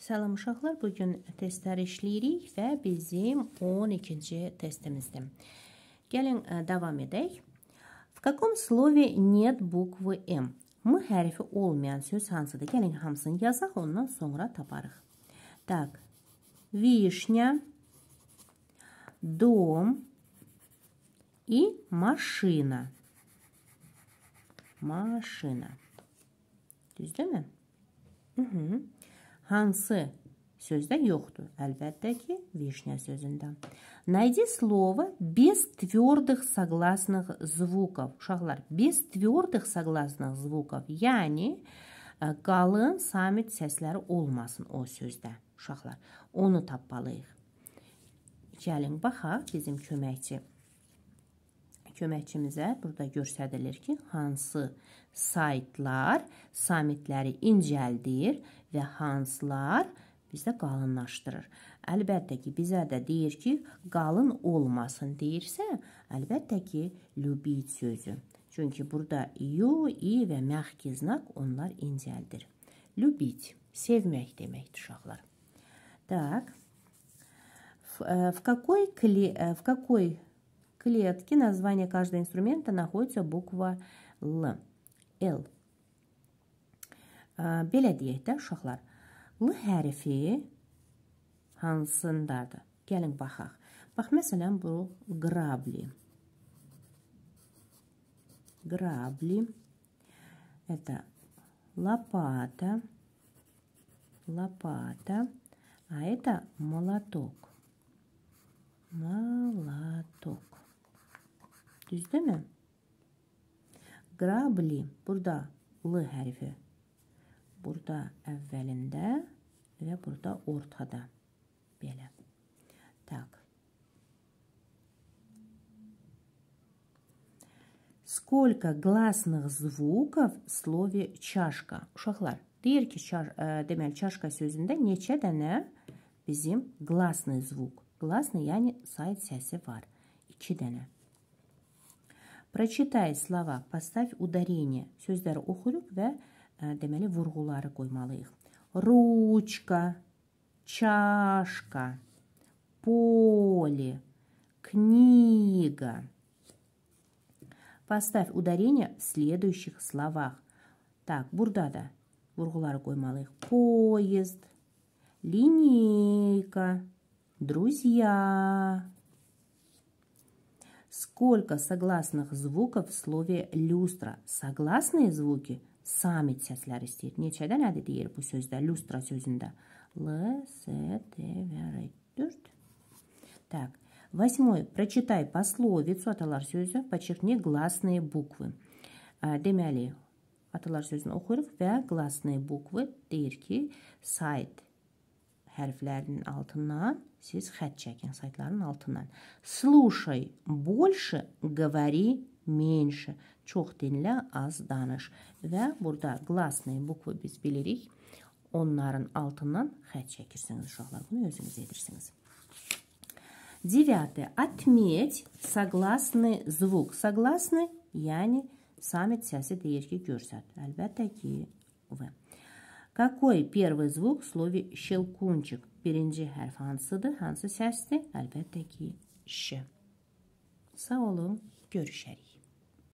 Salam uşaqlar, bu gün testləri işləyirik və bizim 12-ci testimizdir. Gəlin ə, davam edək. В каком слове нет bukvы M? M hərfi olmayan söz hansıdır? Gəlin hamısını yazaq, ondan sonra taparıq. Так, вишня, дом и машина. Машина. Düzdürmü? Hı -hı. Hansı sözdə yoxdur? Əlbəttə ki, vişня sözündə. Найди слово без твердых согласных звуков. Uşaqlar, без твердых согласных звуков. Yəni qalın samit səsləri olmasın o sözdə. Uşaqlar, onu tapmalıyıq. Gəlin baxaq bizim köməkçi köməkçimizə burada göstərilir ki, hansı saytlar samitləri incəldir və hansılar bizdə qalınlaşdırır. Əlbəttə ki, bizə də deyir ki, qalın olmasın deyirsə, əlbəttə ki, lübit sözü. Çünki burada yu, i və məxki znak onlar incəldir. Lübit, sevmək deməkdir uşaqlar. Так, в, э, в какой, кле, э, в какой клетке названия каждого инструмента находится буква L. L. Belə deyək də uşaqlar. L hərfi hansındadır? Gəlin baxaq. Bu grabli. Grabli. Это лопата. Лопата. А это. Молоток. Düzdürmü? Grabli burada L hərfi. Burada əvvəlində və burada ortada. Belə. Так. Сколько гласных звуков в слове чашка? Uşaqlar, deyir ki, çar, ə, deməli çaşka sözündə neçə dənə bizim glasный звук. Glasный, yəni sayt səsi var. 2 dənə. Прочитай слова, поставь ударение. Və ə, e, deməli vurğuları qoymalıyıq. Ручка, чашка, поле, книга. Поставь ударение в следующих словах. Так, burada da vurğuları qoymalıyıq. Поезд, линейка, друзья, Сколько согласных звуков в слове люстра? Согласные звуки samit səsləri istəyir. Neçədə nədir deyir bu sözdə, люстра sözündə? Л, С, Т R. 4. Так, восьмой. Прочитай пословицу atalar sözü, подчеркни гласные буквы. Deməli, atalar sözünü oxuyuruq və гласные bukvы deyir ki, hərflərinin altından siz xət çəkin saytların altından. Слушай больше, говори меньше. Çox dinlə, az danış. Və burada glasные bukvı biz bilirik. Onların altından xət çəkirsiniz uşaqlar. Bunu özünüz edirsiniz. Девятое. Отметь согласный звук. Согласный, yəni samit səsi deyir ki, görsət. Əlbəttə ki, V. Какой первый звук в слове щелкунчик? Birinci hərf hansıdır? Hansı səsdir? Əlbəttə ki, ş. Sağ olun, görüşərik.